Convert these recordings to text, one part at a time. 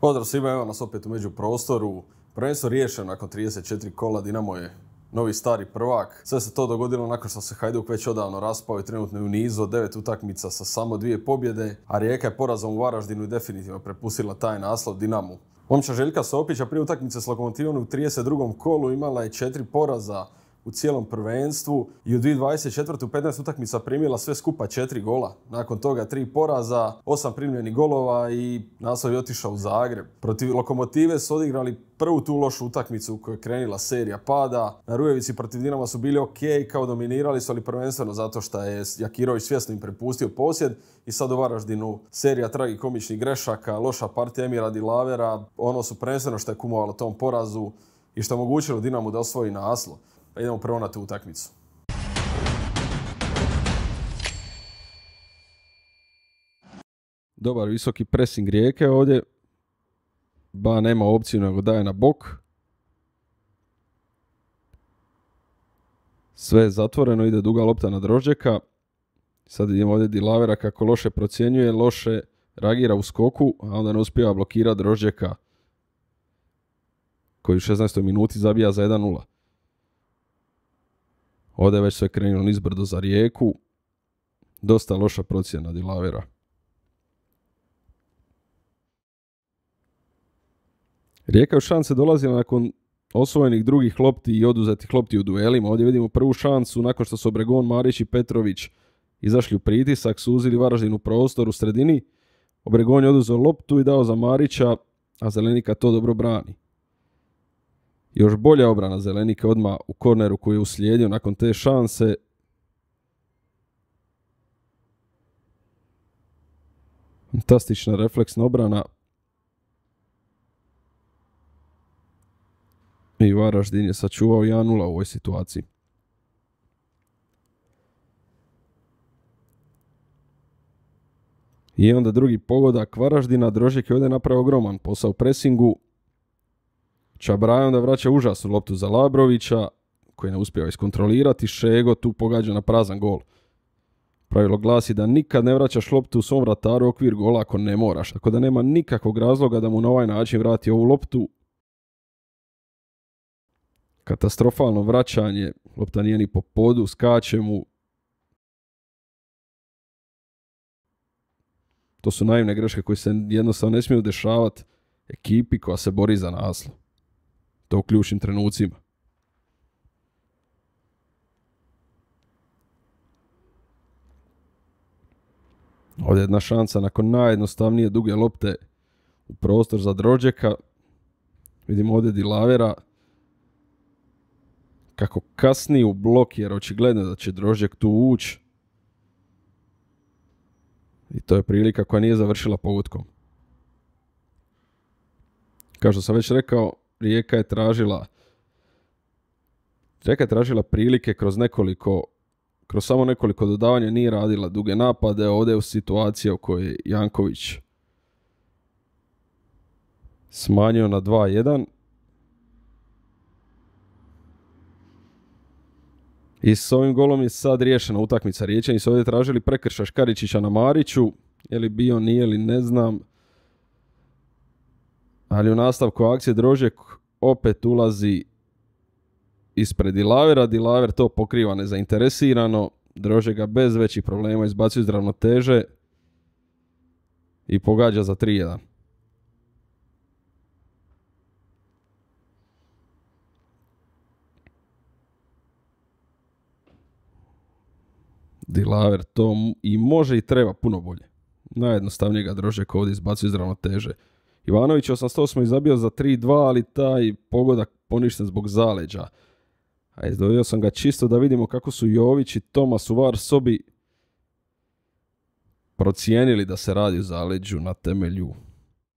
Pozdrav svima, evo nas opet u među prostoru. Prvenstvo riješeno nakon 34 kola, Dinamo je novi stari prvak. Sve se to dogodilo nakon što se Hajduk već odavno raspao i trenutno je u nizu od devet utakmica sa samo dvije pobjede, a Rijeka je porazom u Varaždinu i definitivno prepustila taj naslov Dinamu. Momča Željka Sopića prije utakmice s Lokomotivom u 32. kolu imala je četiri poraza, u cijelom prvenstvu i u 2024. u 15 utakmica primila sve skupa četiri gola. Nakon toga tri poraza, osam primljenih golova i naslov je otišao u Zagreb. Protiv Lokomotive su odigrali prvu tu lošu utakmicu u je krenila serija pada. Na Rujevici protiv Dinama su bili ok, kao dominirali su, ali prvenstveno zato što je Jakirović svjesno im prepustio posjed i sad u Varaždinu serija tragikomičnih grešaka, loša partija Emira Dilavera, ono su prvenstveno što je kumovalo tom porazu i što je omogućilo Dinamu da osvoji naslov. Idemo prvo na tu utakmicu. Dobar visoki pressing rijeke ovdje. Ba nema opciju nego daje na bok. Sve je zatvoreno, ide duga lopta na Drožđeka. Sad idemo ovdje Dilavera kako loše procjenjuje, loše reagira u skoku, a onda ne uspijeva blokirati Drožđeka koji u 16. minuti zabija za 1-0. Ovdje je već sve krenulo nizbrdo za rijeku. Dosta loša procjena Dilavera. Rijeka u šanse dolazila nakon osvojenih drugih lopti i oduzetih lopti u duelima. Ovdje vidimo prvu šansu nakon što su Obregon, Marić i Petrović izašli u pritisak, suzili Varaždin u prostor u sredini. Obregon je oduzeo loptu i dao za Marića, a Zelenika to dobro brani. Još bolja obrana Zelenika odmah u korneru koji je uslijedio nakon te šanse. Fantastična refleksna obrana. I Varaždin je sačuvao 1-0 u ovoj situaciji. I onda drugi pogodak Varaždina. Drožek je ovdje napravio ogroman posao u presingu. Čabraja onda vraća užasnu loptu za Labrovića, koji ne uspijeva iskontrolirati. Šego tu pogađa na prazan gol. Pravilo glasi da nikad ne vraćaš loptu u svom vrataru okvir gola ako ne moraš. Tako da nema nikakvog razloga da mu na ovaj način vrati ovu loptu. Katastrofalno vraćanje. Lopta nije ni po podu, skače mu. To su naivne greške koje se jednostavno ne smiju dešavati ekipi koja se bori za naslov to u ključnim trenucima. Ovdje je jedna šansa nakon najjednostavnije duge lopte u prostor za Drođeka. Vidimo ovdje Dilavera kako kasni u blok jer očigledno da će Drožđek tu ući. I to je prilika koja nije završila pogutkom. Kao što sam već rekao, Rijeka je tražila Rijeka je tražila prilike kroz nekoliko kroz samo nekoliko dodavanja nije radila duge napade, ovdje je u situaciji u kojoj Janković smanjio na 2-1. I s ovim golom je sad riješena utakmica Riječani su ovdje tražili prekršaj Škaričića na Mariću. Je li bio, nije li, ne znam. Ali u nastavku akcije Drožek opet ulazi ispred Dilavera. Dilaver to pokriva nezainteresirano. Drožek ga bez većih problema izbacuje iz ravnoteže i pogađa za 3-1. Dilaver to i može i treba puno bolje. Najjednostavnije ga Drožek ovdje izbacuje iz ravnoteže. Ivanović 88 izabio za 3-2, ali taj pogodak poništen zbog zaleđa. A izdvojio sam ga čisto da vidimo kako su Jović i Tomas u var sobi procijenili da se radi o zaleđu na temelju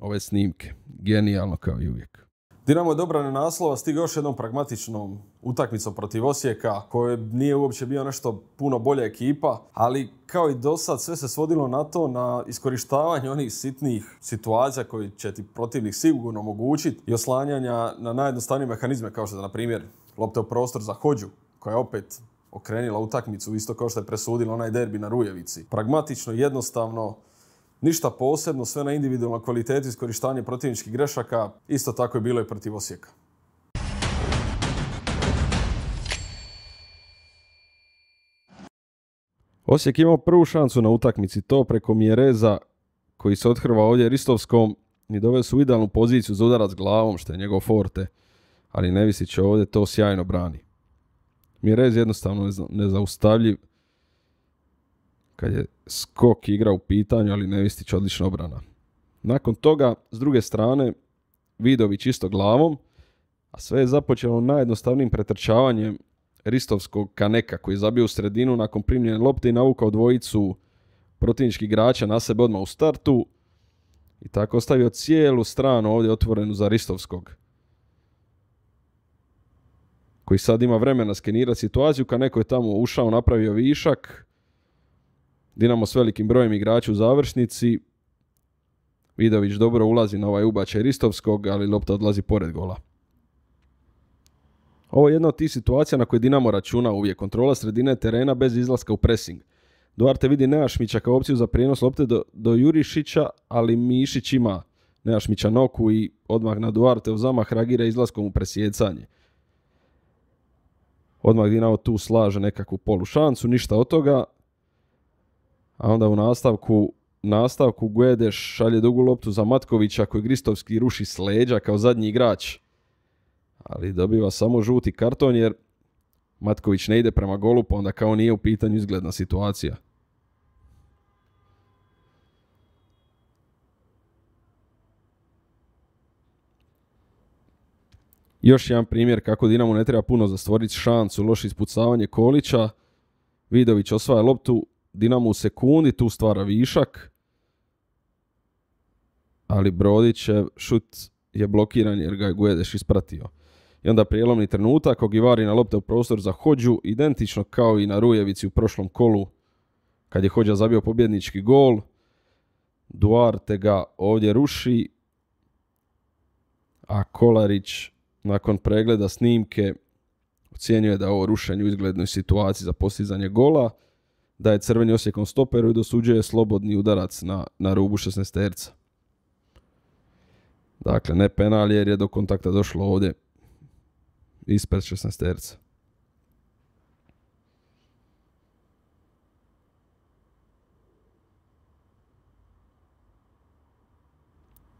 ove snimke. Genijalno kao i uvijek. Dinamo je dobra na naslova, stigao još jednom pragmatičnom utakmicom protiv Osijeka, koje nije uopće bio nešto puno bolja ekipa, ali kao i do sad sve se svodilo na to, na iskorištavanje onih sitnih situacija koji će ti protivnik sigurno omogućiti i oslanjanja na najjednostavnije mehanizme, kao što je, na primjer, lopte u prostor za hođu, koja je opet okrenila utakmicu, isto kao što je presudila onaj derbi na Rujevici. Pragmatično, jednostavno, Ništa posebno, sve na individualnoj kvaliteti iskorištanje protivničkih grešaka, isto tako je bilo i protiv Osijeka. Osijek imao prvu šansu na utakmici, to preko Mjereza koji se othrva ovdje Ristovskom i doveo su u idealnu poziciju za udarac glavom, što je njegov forte, ali Nevisić ovdje to sjajno brani. Mjerez jednostavno nezaustavljiv kad je skok igra u pitanju, ali Nevistić odlična obrana. Nakon toga, s druge strane, Vidović isto glavom, a sve je započelo najjednostavnijim pretrčavanjem Ristovskog Kaneka koji je zabio u sredinu nakon primljene lopte i navukao dvojicu protivničkih igrača na sebe odmah u startu i tako ostavio cijelu stranu ovdje otvorenu za Ristovskog koji sad ima vremena skenirati situaciju, kad neko je tamo ušao, napravio višak, Dinamo s velikim brojem igrača u završnici, Vidović dobro ulazi na ovaj ubačaj Ristovskog, ali lopta odlazi pored gola. Ovo je jedna od tih situacija na koje Dinamo računa uvijek. Kontrola sredine terena bez izlaska u pressing. Duarte vidi Neašmića kao opciju za prijenos lopte do, do Jurišića, ali Mišić ima Neašmića noku i odmah na Duarte u zamah reagira izlaskom u presjecanje. Odmah Dinamo tu slaže nekakvu polu šansu, ništa od toga. A onda u nastavku nastavku Guedeš šalje dugu loptu za Matkovića koji Gristovski ruši s leđa kao zadnji igrač. Ali dobiva samo žuti karton jer Matković ne ide prema golu pa onda kao nije u pitanju izgledna situacija. Još jedan primjer kako Dinamo ne treba puno za stvoriti šansu, loše ispucavanje Kolića. Vidović osvaja loptu, Dinamo u sekundi tu stvara višak. Ali Brodićev šut je blokiran jer ga je Guedeš ispratio. I onda prijelomni trenutak, Ogivari na lopte u prostor za Hođu, identično kao i na Rujevici u prošlom kolu, kad je Hođa zabio pobjednički gol. Duarte ga ovdje ruši, a Kolarić nakon pregleda snimke ocjenjuje da je ovo rušenje u izglednoj situaciji za postizanje gola, da je crveni osjekom stoperu i dosuđuje slobodni udarac na, na rubu 16 terca. Dakle, ne penal jer je do kontakta došlo ovdje ispred 16 terca.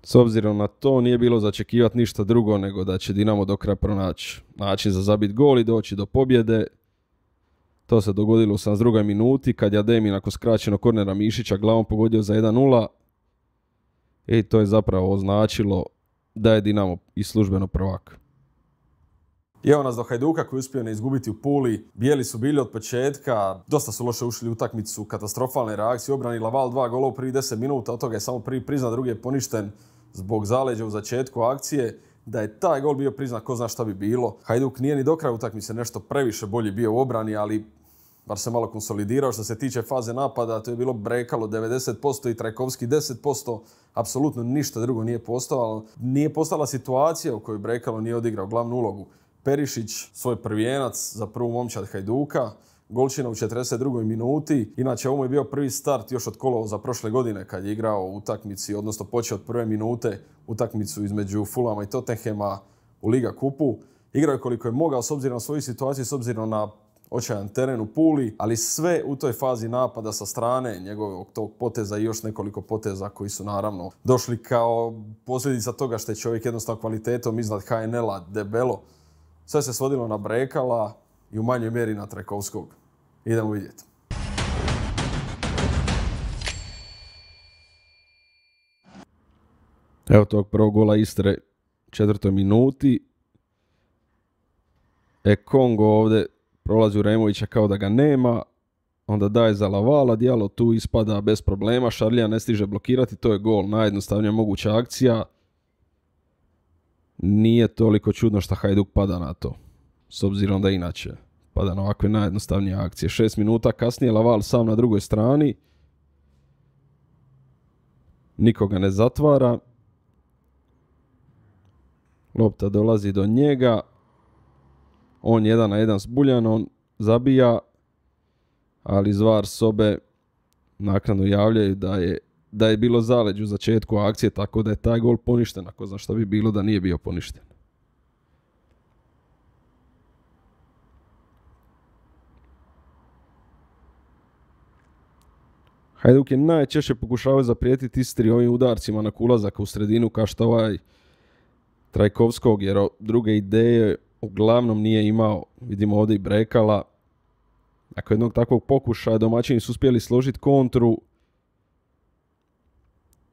S obzirom na to nije bilo začekivati ništa drugo nego da će Dinamo do kraja pronaći način za zabit gol i doći do pobjede. To se dogodilo u 72. minuti kad je Ademi nakon skraćenog kornera Mišića glavom pogodio za 1-0. I to je zapravo označilo da je Dinamo i službeno prvak. I evo nas do Hajduka koji uspio ne izgubiti u Puli. Bijeli su bili od početka, dosta su loše ušli u utakmicu, katastrofalne reakcije, obrani Laval dva gola u prvi 10 minuta, od toga je samo prvi prizna, drugi je poništen zbog zaleđa u začetku akcije. Da je taj gol bio priznat, ko zna šta bi bilo. Hajduk nije ni do kraja utakmice nešto previše bolji bio u obrani, ali bar se malo konsolidirao. Što se tiče faze napada, to je bilo brekalo 90% i Trajkovski 10%. Apsolutno ništa drugo nije postalo. Nije postala situacija u kojoj brekalo nije odigrao glavnu ulogu. Perišić, svoj prvijenac za prvu momčad Hajduka, Golčina u 42. minuti. Inače, ovo je bio prvi start još od kolova za prošle godine kad je igrao u utakmici, odnosno počeo od prve minute utakmicu između Fulama i Tottenhema u Liga kupu. Igrao je koliko je mogao s obzirom na svoju situaciju, s obzirom na očajan teren u Puli, ali sve u toj fazi napada sa strane njegovog tog poteza i još nekoliko poteza koji su naravno došli kao posljedica toga što je čovjek jednostavno kvalitetom iznad HNL-a debelo. Sve se svodilo na Brekala i u manjoj mjeri na Trekovskog. Idemo vidjeti. Evo tog prvog gola Istre četvrtoj minuti. E Kongo ovdje prolazi u Removića kao da ga nema. Onda daje za Lavala, Dijalo tu ispada bez problema, Šarlija ne stiže blokirati, to je gol, najjednostavnija moguća akcija. Nije toliko čudno što Hajduk pada na to, s obzirom da inače pada na ovakve najjednostavnije akcije. Šest minuta kasnije Laval sam na drugoj strani, nikoga ne zatvara, lopta dolazi do njega, on jedan na jedan s Buljanom zabija, ali zvar sobe naknadno javljaju da je da je bilo zaleđ u začetku akcije, tako da je taj gol poništen. Ako znaš šta bi bilo da nije bio poništen. Hajduk je najčešće pokušavao zaprijetiti Istri ovim udarcima na kulazak u sredinu kao što ovaj Trajkovskog, jer druge ideje uglavnom nije imao. Vidimo ovdje i Brekala. Ako jednog takvog pokušaja domaćini su uspjeli složiti kontru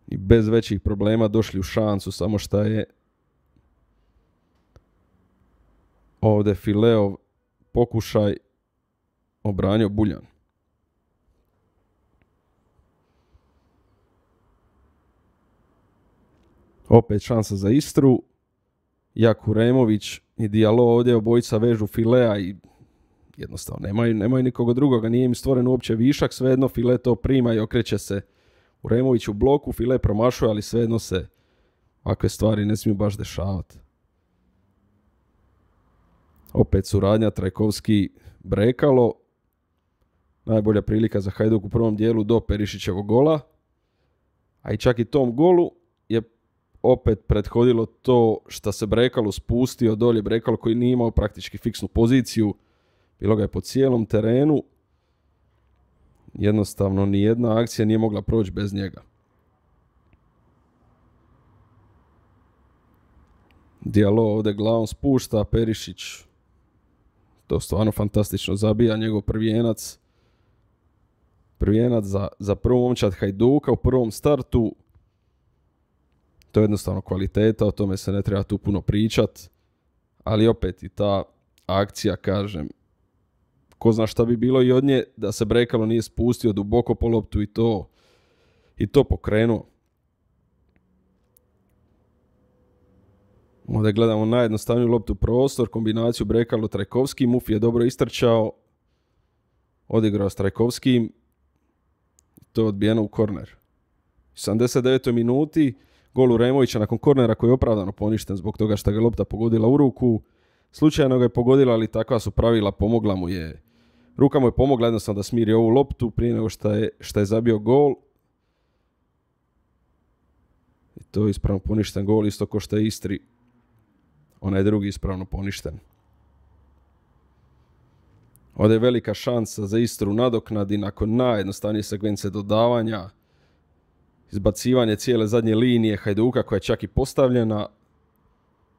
i bez većih problema došli u šansu, samo što je ovdje Fileov pokušaj obranio Buljan. Opet šansa za Istru. Jaku Remović i Dijalo ovdje obojica vežu Filea i jednostavno nemaju, nemaju nikoga drugoga, nije im stvoren uopće višak, svejedno File to prima i okreće se u Remović u bloku, File promašuje, ali svejedno se ovakve stvari ne smiju baš dešavati. Opet suradnja Trajkovski brekalo. Najbolja prilika za Hajduk u prvom dijelu do Perišićevog gola. A i čak i tom golu opet prethodilo to što se Brekalo spustio dolje, Brekalo koji nije imao praktički fiksnu poziciju, bilo ga je po cijelom terenu, jednostavno ni jedna akcija nije mogla proći bez njega. Dijalo ovdje glavom spušta, Perišić to stvarno fantastično zabija njegov prvijenac. Prvijenac za, za prvu Hajduka u prvom startu to je jednostavno kvaliteta, o tome se ne treba tu puno pričat, ali opet i ta akcija, kažem, ko zna šta bi bilo i od nje da se Brekalo nije spustio duboko po loptu i to, i to pokrenuo. Ovdje gledamo najjednostavniju loptu prostor, kombinaciju Brekalo Trajkovski, Mufi je dobro istrčao, odigrao s Trajkovskim, to je odbijeno u korner. 79. minuti, golu Removića nakon kornera koji je opravdano poništen zbog toga što ga lopta pogodila u ruku. Slučajno ga je pogodila, ali takva su pravila, pomogla mu je. Ruka mu je pomogla jednostavno da smiri ovu loptu prije nego što je, što je zabio gol. I to je ispravno poništen gol, isto kao što je Istri. Onaj drugi ispravno poništen. Ovdje je velika šansa za Istru nadoknadi nakon najjednostavnije sekvence dodavanja izbacivanje cijele zadnje linije Hajduka koja je čak i postavljena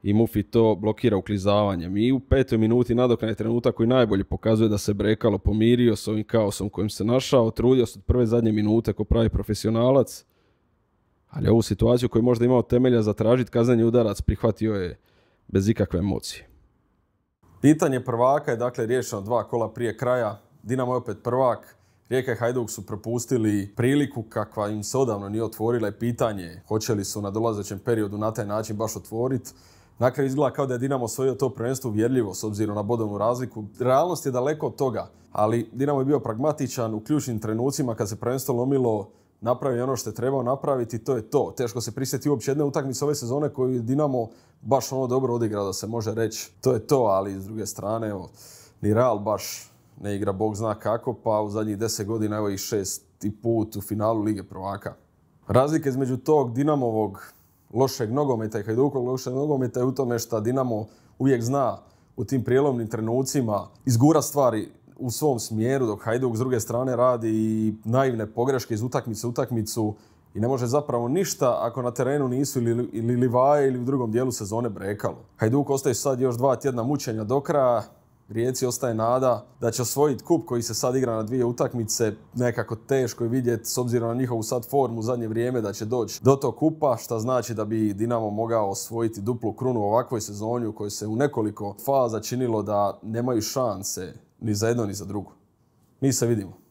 i Mufi to blokira uklizavanjem. I u petoj minuti nadoknade trenutak koji najbolje pokazuje da se Brekalo pomirio s ovim kaosom kojim se našao, trudio se od prve zadnje minute ko pravi profesionalac, ali ovu situaciju koju možda imao temelja za tražiti kazneni udarac prihvatio je bez ikakve emocije. Pitanje prvaka je dakle riješeno dva kola prije kraja. Dinamo je opet prvak. Rijeka i Hajduk su propustili priliku kakva im se odavno nije otvorila i pitanje hoće li su na dolazećem periodu na taj način baš otvoriti. Na kraju izgleda kao da je Dinamo osvojio to prvenstvo uvjerljivo s obzirom na bodovnu razliku. Realnost je daleko od toga, ali Dinamo je bio pragmatičan u ključnim trenucima kad se prvenstvo lomilo napravi ono što je trebao napraviti to je to. Teško se prisjeti uopće jedne utakmice ove sezone koju je Dinamo baš ono dobro odigrao da se može reći to je to, ali s druge strane evo, ni Real baš ne igra bog zna kako, pa u zadnjih deset godina evo i šesti put u finalu Lige prvaka. Razlike između tog Dinamovog lošeg nogometa i Hajdukovog lošeg nogometa je u tome što Dinamo uvijek zna u tim prijelomnim trenucima izgura stvari u svom smjeru, dok Hajduk s druge strane radi i naivne pogreške iz utakmice u utakmicu i ne može zapravo ništa ako na terenu nisu ili, ili Livaje ili u drugom dijelu sezone brekalo. Hajduk ostaje sad još dva tjedna mučenja do kraja, Rijeci ostaje nada da će osvojiti kup koji se sad igra na dvije utakmice. Nekako teško je vidjeti s obzirom na njihovu sad formu u zadnje vrijeme da će doći do tog kupa, što znači da bi Dinamo mogao osvojiti duplu krunu u ovakvoj sezoni u kojoj se u nekoliko faza činilo da nemaju šanse ni za jedno ni za drugo. Mi se vidimo.